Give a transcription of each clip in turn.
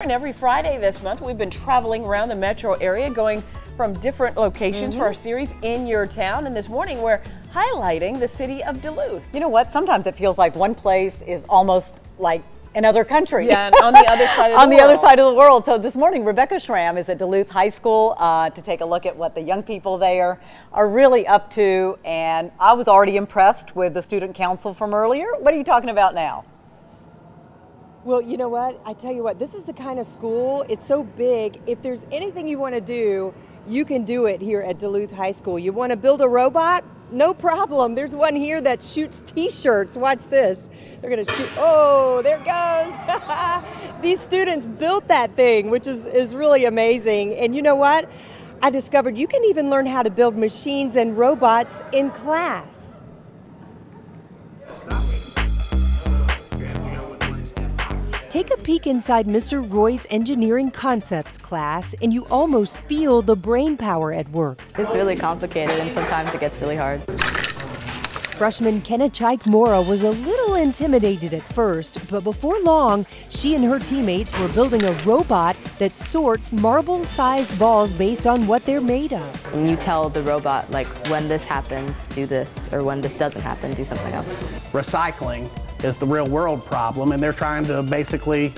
And every Friday this month, we've been traveling around the metro area, going from different locations for our series In Your Town. And this morning, we're highlighting the city of Duluth. You know what? Sometimes it feels like one place is almost like another country. Yeah, on the other side of the on the other world. side of the world. So this morning, Rebekka Schramm is at Duluth High School uh, to take a look at what the young people there are really up to. And I was already impressed with the student council from earlier. What are you talking about now? Well, you know what? I tell you what, this is the kind of school, it's so big. If there's anything you want to do, you can do it here at Duluth High School. You want to build a robot? No problem. There's one here that shoots t shirts. Watch this. They're going to shoot. Oh, there goes. These students built that thing, which is, is really amazing. And you know what? I discovered you can even learn how to build machines and robots in class. Take a peek inside Mr. Roy's Engineering Concepts class, and you almost feel the brain power at work. It's really complicated and sometimes it gets really hard. Freshman Kenna Chaik Mora was a little intimidated at first, but before long, she and her teammates were building a robot that sorts marble sized balls based on what they're made of. And you tell the robot, like, when this happens, do this, or when this doesn't happen, do something else. recycling is the real world problem, and they're trying to basically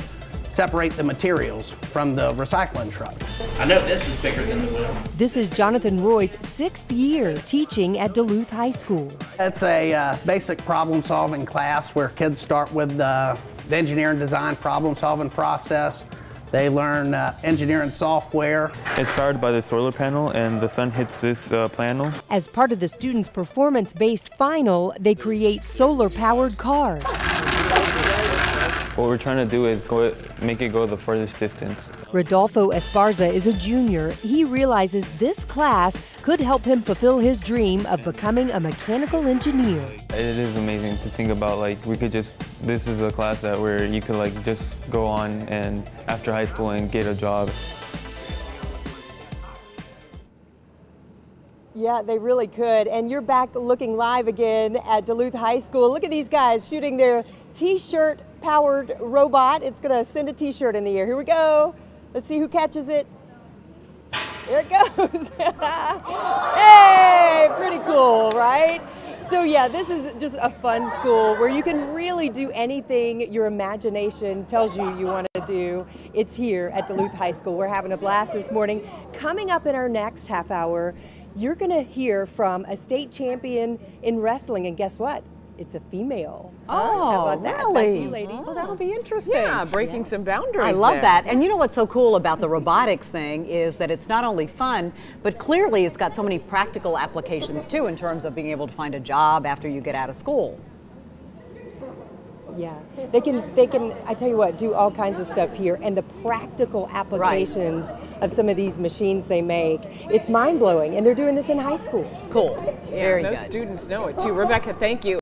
separate the materials from the recycling truck. I know this is bigger than the wheel. This is Jonathan Roy's sixth year teaching at Duluth High School. It's a uh, basic problem solving class where kids start with uh, the engineering design problem solving process. They learn uh, engineering software. It's powered by the solar panel, and the sun hits this uh, panel. As part of the students' performance based final, they create solar powered cars. What we're trying to do is go make it go the furthest distance. Rodolfo Esparza is a junior. He realizes this class could help him fulfill his dream of becoming a mechanical engineer. It is amazing to think about like we could just this is a class that where you could like just go on and after high school and get a job. Yeah, they really could. And you're back looking live again at Duluth High School. Look at these guys shooting their t shirt powered robot. It's going to send a t shirt in the air. Here we go. Let's see who catches it. There it goes. hey, pretty cool, right? So, yeah, this is just a fun school where you can really do anything your imagination tells you you want to do. It's here at Duluth High School. We're having a blast this morning. Coming up in our next half hour, you're going to hear from a state champion in wrestling, and guess what? It's a female. Oh, How about that? Back to really? you, ladies. Well, that'll be oh. interesting. Yeah, breaking some boundaries. I love there. that. And you know what's so cool about the robotics thing is that it's not only fun, but clearly it's got so many practical applications too in terms of being able to find a job after you get out of school. Yeah, they can. They can. I tell you what, do all kinds of stuff here, and the practical applications of some of these machines they make. It's mind blowing, and they're doing this in high school. Cool. Yeah, Very most good. students know it too. Rebekka, thank you.